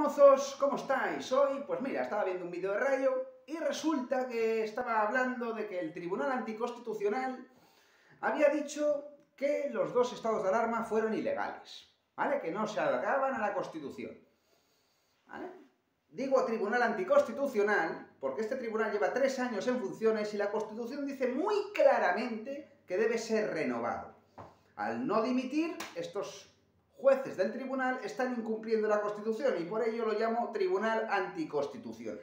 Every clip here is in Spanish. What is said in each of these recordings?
mozos, ¿cómo estáis? Hoy, pues mira, estaba viendo un vídeo de Rayo y resulta que estaba hablando de que el Tribunal Anticonstitucional había dicho que los dos estados de alarma fueron ilegales, ¿vale? Que no se alargaban a la Constitución. Digo Tribunal Anticonstitucional porque este tribunal lleva tres años en funciones y la Constitución dice muy claramente que debe ser renovado. Al no dimitir, estos jueces del tribunal están incumpliendo la Constitución y por ello lo llamo Tribunal Anticonstitucional.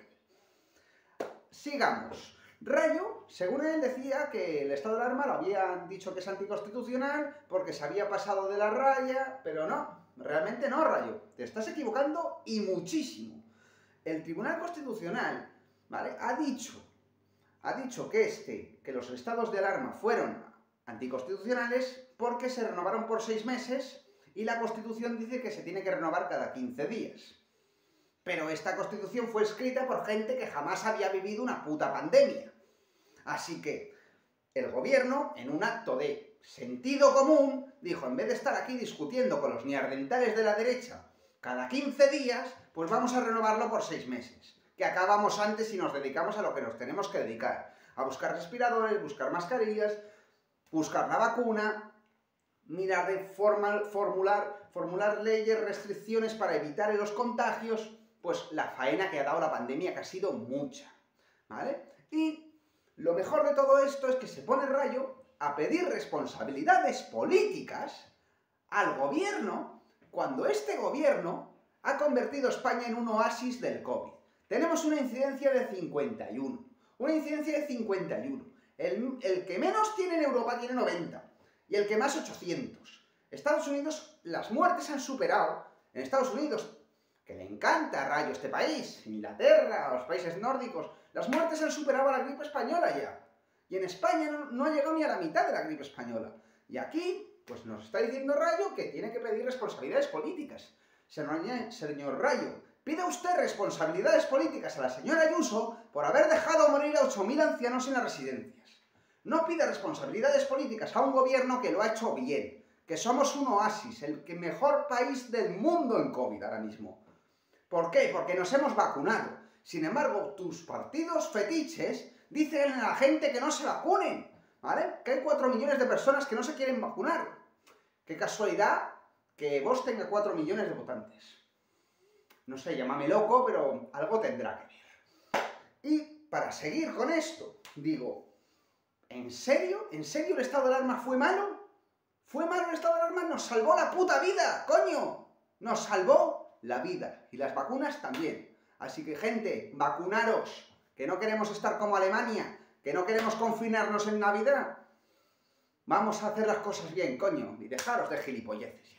Sigamos. Rayo, según él, decía que el estado de alarma lo habían dicho que es anticonstitucional porque se había pasado de la raya, pero no, realmente no, Rayo. Te estás equivocando y muchísimo. El Tribunal Constitucional, ¿vale? Ha dicho, ha dicho que este, que los estados de alarma fueron anticonstitucionales porque se renovaron por seis meses y la Constitución dice que se tiene que renovar cada 15 días. Pero esta Constitución fue escrita por gente que jamás había vivido una puta pandemia. Así que el gobierno, en un acto de sentido común, dijo, en vez de estar aquí discutiendo con los niardentales de la derecha cada 15 días, pues vamos a renovarlo por 6 meses. Que acabamos antes y nos dedicamos a lo que nos tenemos que dedicar. A buscar respiradores, buscar mascarillas, buscar la vacuna, mirar de formular, formular leyes, restricciones para evitar los contagios, pues la faena que ha dado la pandemia, que ha sido mucha, ¿vale? Y lo mejor de todo esto es que se pone rayo a pedir responsabilidades políticas al gobierno cuando este gobierno ha convertido España en un oasis del COVID. Tenemos una incidencia de 51. Una incidencia de 51. El, el que menos tiene en Europa tiene 90 y el que más 800. Estados Unidos, las muertes han superado, en Estados Unidos, que le encanta rayo este país, Inglaterra, los países nórdicos, las muertes han superado a la gripe española ya. Y en España no, ha llegado ni a la mitad de la gripe española. Y aquí, pues nos está diciendo Rayo que tiene que pedir responsabilidades políticas. Señor Rayo, pide usted responsabilidades políticas a la señora Ayuso por haber dejado morir a 8.000 ancianos en las residencias. No pide responsabilidades políticas a un gobierno que lo ha hecho bien, que somos un oasis, el mejor país del mundo en COVID ahora mismo. ¿Por qué? Porque nos hemos vacunado. Sin embargo, tus partidos fetiches dicen a la gente que no se vacunen, ¿vale? Que hay 4 millones de personas que no se quieren vacunar. Qué casualidad que vos tenga 4 millones de votantes. No sé, llámame loco, pero algo tendrá que ver. Y para seguir con esto, digo, ¿En serio? ¿En serio el estado de alarma fue malo? ¿Fue malo el estado de alarma? ¡Nos salvó la puta vida! ¡Coño! Nos salvó la vida. Y las vacunas también. Así que, gente, vacunaros. Que no queremos estar como Alemania. Que no queremos confinarnos en Navidad. Vamos a hacer las cosas bien, coño. Y dejaros de gilipolleces.